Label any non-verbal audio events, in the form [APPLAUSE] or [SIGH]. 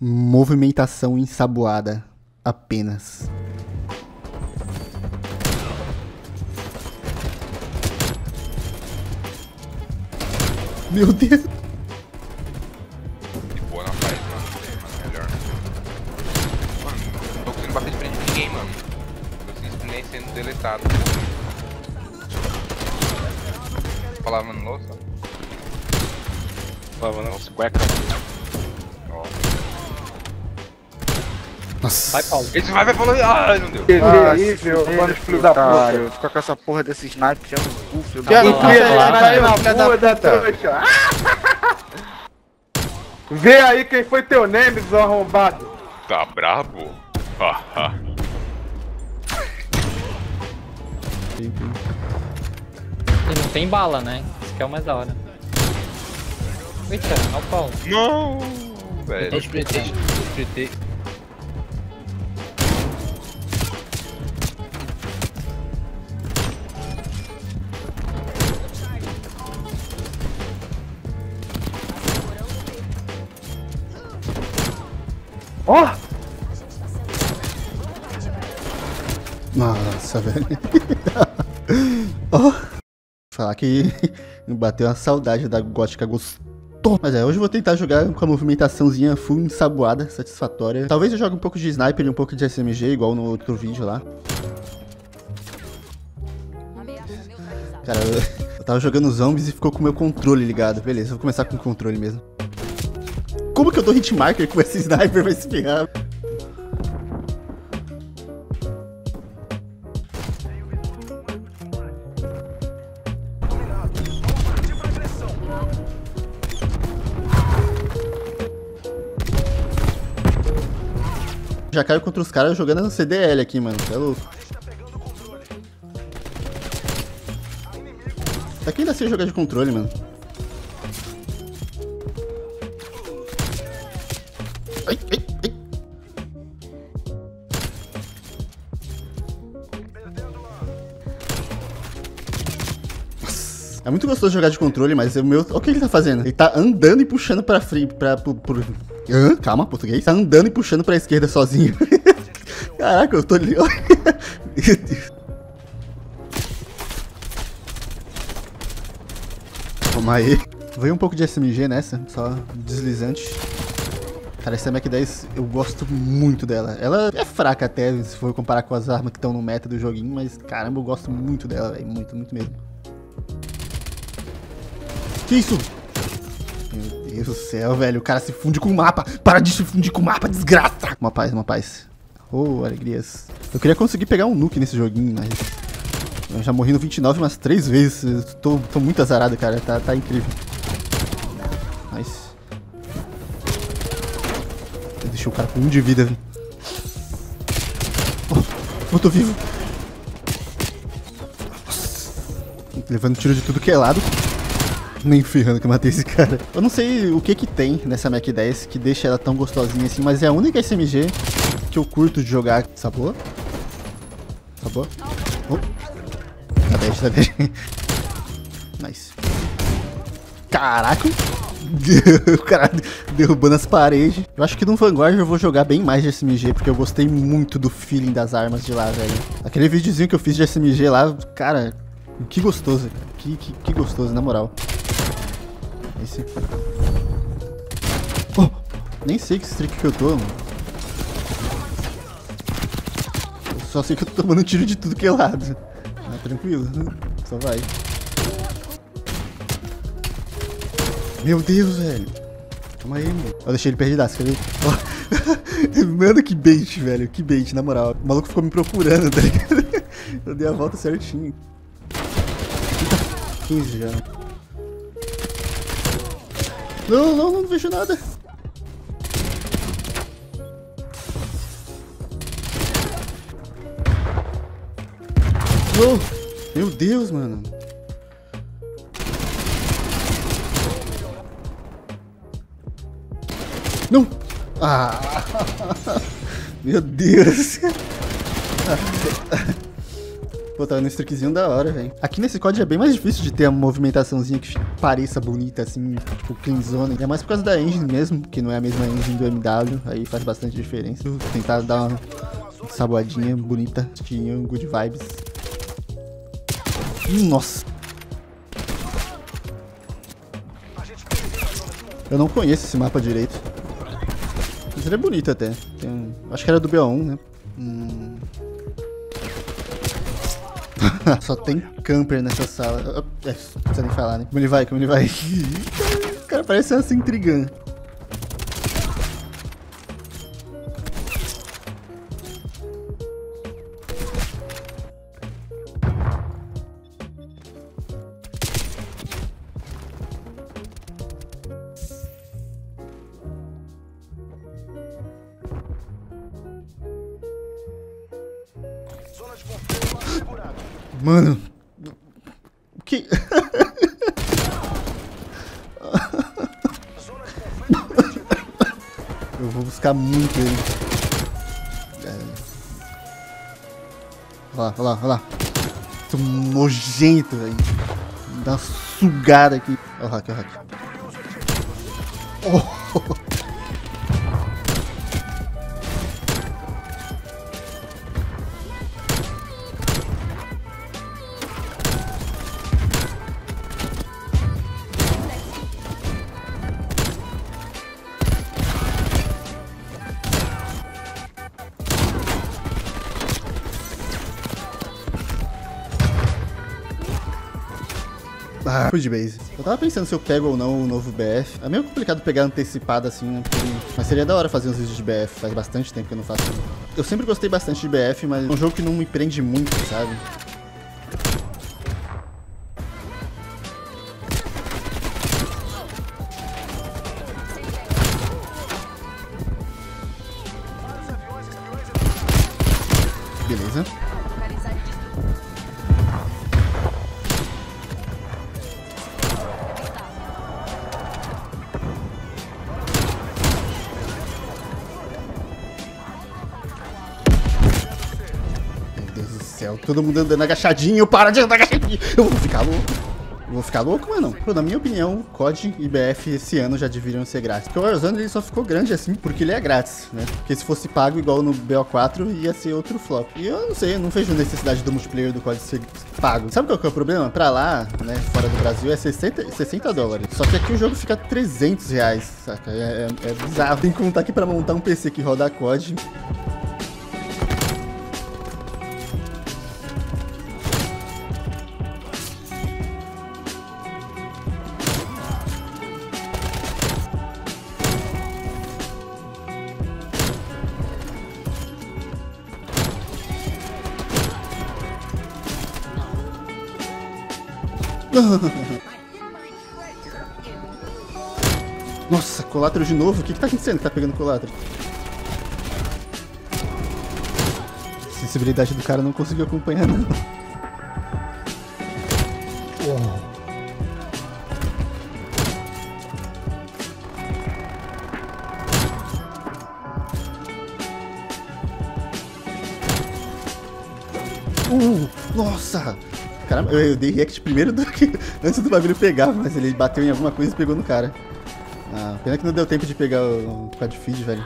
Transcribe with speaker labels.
Speaker 1: Movimentação ensaboada. Apenas. Meu Deus.
Speaker 2: De boa não faz, mano. Mano, melhor. Mano, não tô conseguindo bater de frente com ninguém, mano. Tô conseguindo nem sendo deletado. Falar, mano, louça?
Speaker 3: Vamos, não, cueca.
Speaker 1: Nossa.
Speaker 3: Vai, Paulo.
Speaker 2: Esse vai, vai falando. Ai, não deu.
Speaker 4: Ah, aí, meu, mano, filho da puta. Fica com essa porra desse sniper, chama o cu, filho da puta.
Speaker 3: vai na
Speaker 4: filha da puta. [LAUGHS] Vê aí quem foi teu Nemesis, arrombado.
Speaker 2: Tá brabo? Haha.
Speaker 5: E não tem bala, né? Isso que é o mais da hora. Eita, olha o Paulo.
Speaker 2: não, velho.
Speaker 3: Eu espretei, eu espretei.
Speaker 4: Ó,
Speaker 1: Nossa, velho. [LAUGHS] Ó. Falar que bateu uma saudade da gótica gostou. Mas é, hoje eu vou tentar jogar com a movimentaçãozinha full ensaboada, satisfatória. Talvez eu jogue um pouco de sniper e um pouco de SMG, igual no outro vídeo lá. Cara, eu, eu tava jogando zombies e ficou com o meu controle ligado. Beleza, vou começar com o controle mesmo. Como que eu dou hitmarker com esse sniper? Vai se ferrar. Já caiu contra os caras jogando no CDL aqui, mano. É louco. Pra quem ainda sei jogar de controle, mano. Ai, ai, ai. Nossa, É muito gostoso jogar de controle, mas o meu. Olha o que ele tá fazendo. Ele tá andando e puxando pra frente. Pra, pro, pro- Hã? Calma, português. Tá andando e puxando pra esquerda sozinho. [LAUGHS] Caraca, eu tô. [LAUGHS] Meu Deus. Toma aí. Veio um pouco de SMG nessa, só deslizante. Cara, essa Mac 10 eu gosto muito dela. Ela é fraca até, se for comparar com as armas que estão no meta do joguinho, mas caramba, eu gosto muito dela, velho. Muito, muito mesmo. Que isso? Meu Deus do céu, velho. O cara se funde com o mapa. Para de se fundir com o mapa, desgraça! Uma paz, uma paz. Oh, alegrias. Eu queria conseguir pegar um nuke nesse joguinho, mas. Eu já morri no 29 umas três vezes. Tô, tô muito azarado, cara. Tá, tá incrível. Nice. Deixei o cara com um de vida. Oh, eu tô vivo. Nossa. Levando tiro de tudo que é lado. Nem ferrando que eu matei esse cara. Eu não sei o que que tem nessa Mac 10 que deixa ela tão gostosinha assim, mas é a única SMG que eu curto de jogar. Sabor? Sabor? Oh. Tá bem, tá bem. [LAUGHS] Nice. Caraca. [LAUGHS] o cara derrubando as paredes. Eu acho que no Vanguard eu vou jogar bem mais de SMG, porque eu gostei muito do feeling das armas de lá, velho. Aquele videozinho que eu fiz de SMG lá, cara, que gostoso. Que, que, que gostoso, na moral. Esse. Oh, nem sei que streak que eu tô, mano. Eu só sei que eu tô tomando tiro de tudo que é lado. Mas tranquilo, só vai. Meu Deus, velho. Calma aí, mano. Eu deixei ele perdidaço, quer ver? [LAUGHS] Mano, que bait, velho. Que bait, na moral. O maluco ficou me procurando, tá ligado? [LAUGHS] Eu dei a volta certinho. Eita, 15 já. Não, não, não, não vejo nada. Não. Meu Deus, mano. Não! Ah! [LAUGHS] Meu Deus! Pô, tá no streakzinho da hora, velho. Aqui nesse código é bem mais difícil de ter uma movimentaçãozinha que pareça bonita, assim, tipo, clean zone. É mais por causa da engine mesmo, que não é a mesma engine do MW, aí faz bastante diferença. Tentar dar uma saboadinha bonita, tinha good vibes. Nossa. Eu não conheço esse mapa direito. Ele é bonito até. Tem... Acho que era do BO1, né? Hum... [LAUGHS] Só tem camper nessa sala. É, não precisa nem falar, né? Como ele vai, como ele vai. [LAUGHS] o cara parece assim intrigando. Mano. O que. [LAUGHS] Eu vou buscar muito ele. É. Olha lá, olha lá, olha lá. Tô nojento, velho. Dá uma sugada aqui. Olha o hack, olha o hack. Oh. Fui de base. Eu tava pensando se eu pego ou não o novo BF. É meio complicado pegar antecipado assim, né? Mas seria da hora fazer uns vídeos de BF. Faz bastante tempo que eu não faço. Eu sempre gostei bastante de BF, mas é um jogo que não me prende muito, sabe? Todo mundo andando agachadinho, para de andar agachadinho. Eu vou ficar louco. Vou ficar louco, mas não. Pô, na minha opinião, COD e BF esse ano já deveriam ser grátis. Porque o Warzone ele só ficou grande assim porque ele é grátis, né? Porque se fosse pago igual no BO4, ia ser outro flop. E eu não sei, eu não vejo necessidade do multiplayer do COD ser pago. Sabe qual que é o problema? Pra lá, né, fora do Brasil, é 60, 60 dólares. Só que aqui o jogo fica 300 reais, saca? É, é, é bizarro. Tem que contar que pra montar um PC que roda COD, [LAUGHS] Nossa, colátero de novo? O que que tá acontecendo que tá pegando colátero? A sensibilidade do cara não conseguiu acompanhar, não. Uh, nossa! Caramba, eu, eu dei react primeiro do que [LAUGHS] antes do bagulho pegar, mas ele bateu em alguma coisa e pegou no cara. Ah, pena que não deu tempo de pegar o quad feed, velho.